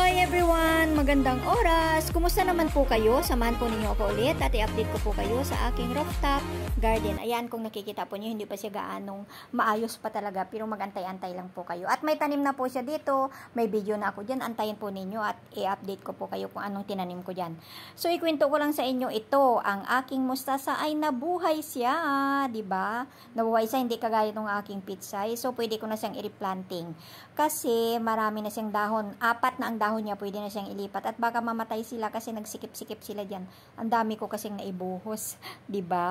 Hi everyone! Magandang oras! Kumusta naman po kayo? Samahan po ninyo ako ulit at i-update ko po kayo sa aking rooftop garden. Ayan, kung nakikita po niyo, hindi pa siya gaanong maayos pa talaga pero magantay-antay lang po kayo. At may tanim na po siya dito, may video na ako dyan, antayin po ninyo at i-update ko po kayo kung anong tinanim ko dyan. So, ikwento ko lang sa inyo ito, ang aking mustasa ay nabuhay siya, ba? Diba? Nabuhay siya, hindi kagaya ng aking pitsay. So, pwede ko na siyang i-replanting. Kasi marami na siyang dahon, apat na ang dahon dahon niya, pwede na siyang ilipat. At baka mamatay sila kasi nagsikip-sikip sila dyan. Ang dami ko kasing naibuhos. ba diba?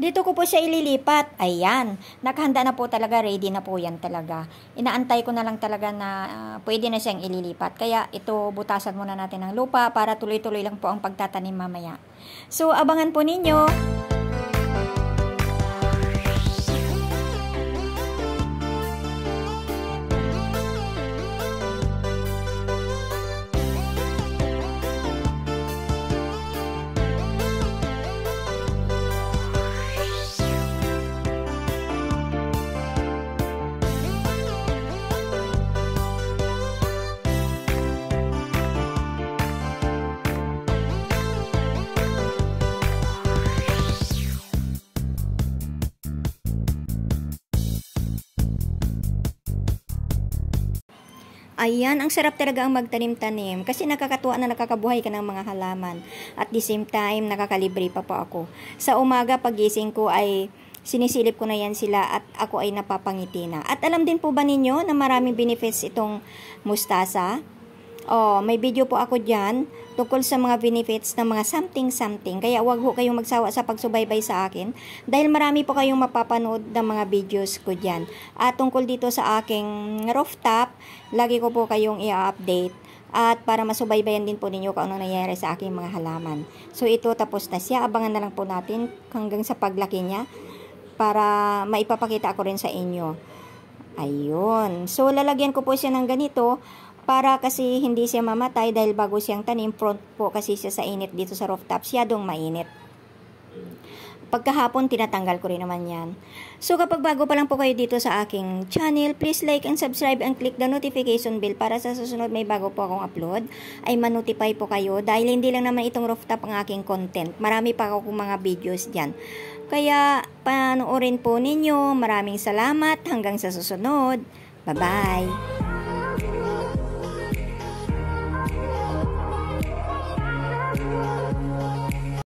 Dito ko po siya ililipat. Ayan. Nakahanda na po talaga. Ready na po yan talaga. Inaantay ko na lang talaga na uh, pwede na siyang ililipat. Kaya ito, butasan muna natin ng lupa para tuloy-tuloy lang po ang pagtatanim mamaya. So, abangan po ninyo. Ayan, ang sarap talaga ang magtanim-tanim kasi nakakatuwa na nakakabuhay ka ng mga halaman. At the same time, nakakalibre pa po ako. Sa umaga, pagising ko ay sinisilip ko na yan sila at ako ay napapangiti na. At alam din po ba ninyo na maraming benefits itong mustasa? Oh, may video po ako dyan tungkol sa mga benefits ng mga something-something. Kaya wag ho kayong magsawa sa pagsubaybay sa akin dahil marami po kayong mapapanood ng mga videos ko dyan. At tungkol dito sa aking rooftop, lagi ko po kayong i-update at para masubaybayan din po ninyo kung ano nangyayari sa aking mga halaman. So ito tapos na siya. Abangan na lang po natin hanggang sa paglaki niya para maipapakita ko rin sa inyo. Ayun. So lalagyan ko po siya ng ganito para kasi hindi siya mamatay dahil bago siyang tanim, front po kasi siya sa init dito sa rooftop, siyadong mainit. Pagkahapon, tinatanggal ko rin naman yan. So, kapag bago pa lang po kayo dito sa aking channel, please like and subscribe and click the notification bell para sa susunod may bago po akong upload, ay manotify po kayo dahil hindi lang naman itong rooftop ang aking content. Marami pa akong mga videos dyan. Kaya, panoorin po ninyo. Maraming salamat. Hanggang sa susunod. Bye-bye.